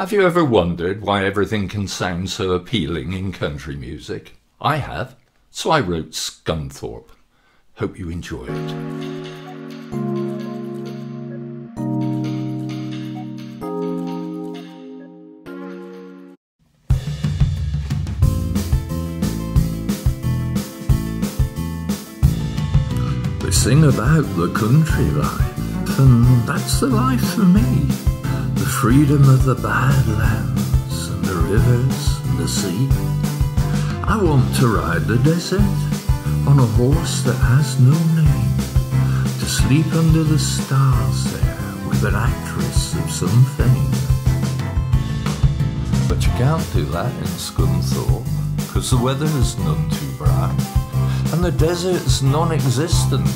Have you ever wondered why everything can sound so appealing in country music? I have, so I wrote Scunthorpe. Hope you enjoy it. They sing about the country life, and that's the life for me. The freedom of the badlands, and the rivers, and the sea. I want to ride the desert on a horse that has no name, to sleep under the stars there with an actress of some fame. But you can't do that in Scunthorpe, cause the weather is none too bright, and the desert's non-existent,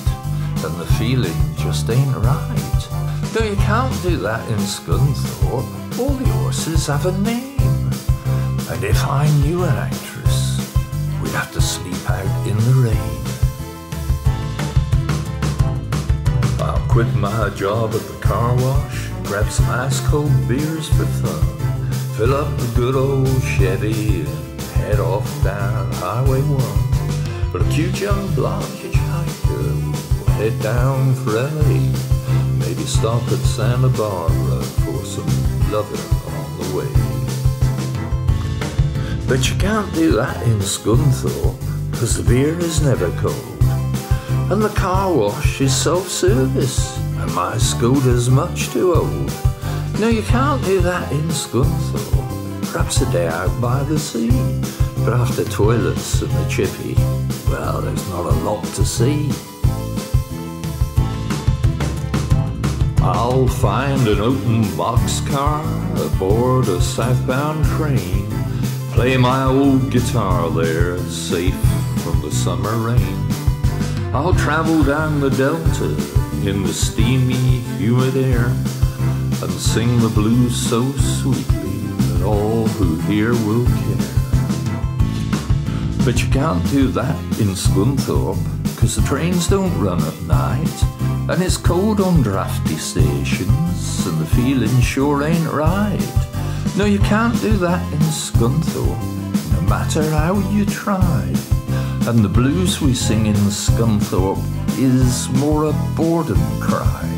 and the feeling just ain't right. No, you can't do that in Scunthorpe, all the horses have a name, and if I knew an actress, we'd have to sleep out in the rain. I'll quit my job at the car wash, grab some ice cold beers for fun, fill up the good old Chevy and head off down Highway 1. But a cute young blonde hitchhiker will head down for LA, maybe stop at Santa Barbara for some loving on the way. But you can't do that in Scunthorpe, cause the beer is never cold. And the car wash is self-service, and my scooter's much too old. No, you can't do that in Scunthorpe. Perhaps a day out by the sea, but after toilets and the chippy, well, there's not a lot to see. I'll find an open boxcar aboard a southbound train. Play my old guitar there, safe from the summer rain. I'll travel down the delta in the steamy, humid air and sing the blues so sweetly that all who hear will care. But you can't do that in Scunthorpe, cause the trains don't run at night, and it's cold on drafty stations, and the feeling sure ain't right. No, you can't do that in Scunthorpe, no matter how you try. And the blues we sing in Scunthorpe is more a boredom cry.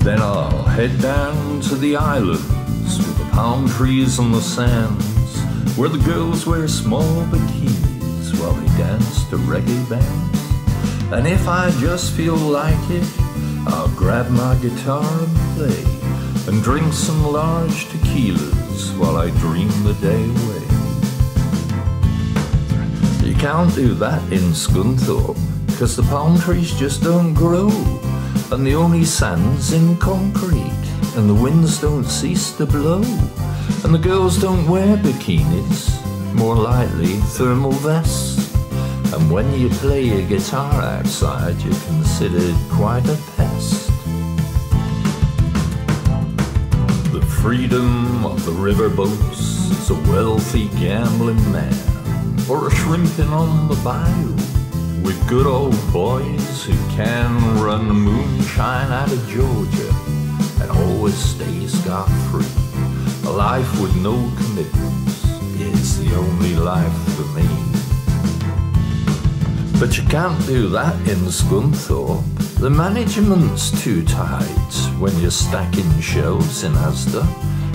Then I'll head down to the islands with the palm trees and the sands, where the girls wear small bikinis while they dance to reggae bands. And if I just feel like it, I'll grab my guitar and play, and drink some large tequilas while I dream the day away. You can't do that in Scunthorpe, cause the palm trees just don't grow, and the only sand's in concrete, and the winds don't cease to blow, and the girls don't wear bikinis, more likely thermal vests. And when you play your guitar outside, you're considered quite a pest. The freedom of the riverboats is a wealthy gambling man, or a shrimping on the bayou with good old boys who can run the moonshine out of Georgia and always stay scot free. A life with no commitments is the only life for me. But you can't do that in Scunthorpe. The management's too tight when you're stacking shelves in Asda,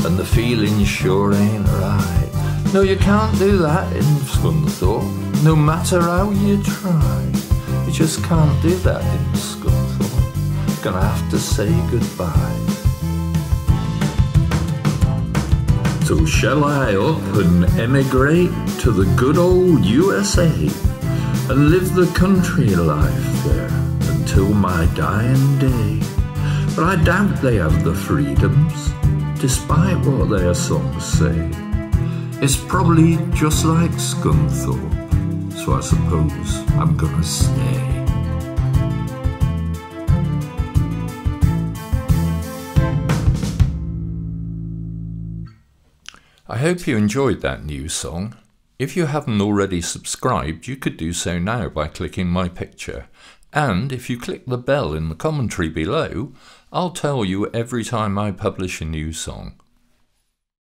and the feeling sure ain't right. No, you can't do that in Scunthorpe, no matter how you try. You just can't do that in Scunthorpe. Gonna have to say goodbye. So shall I up and emigrate to the good old USA and live the country life there until my dying day? But I doubt they have the freedoms, despite what their songs say. It's probably just like Scunthorpe, so I suppose I'm gonna stay. I hope you enjoyed that new song. If you haven't already subscribed, you could do so now by clicking my picture. And if you click the bell in the commentary below, I'll tell you every time I publish a new song.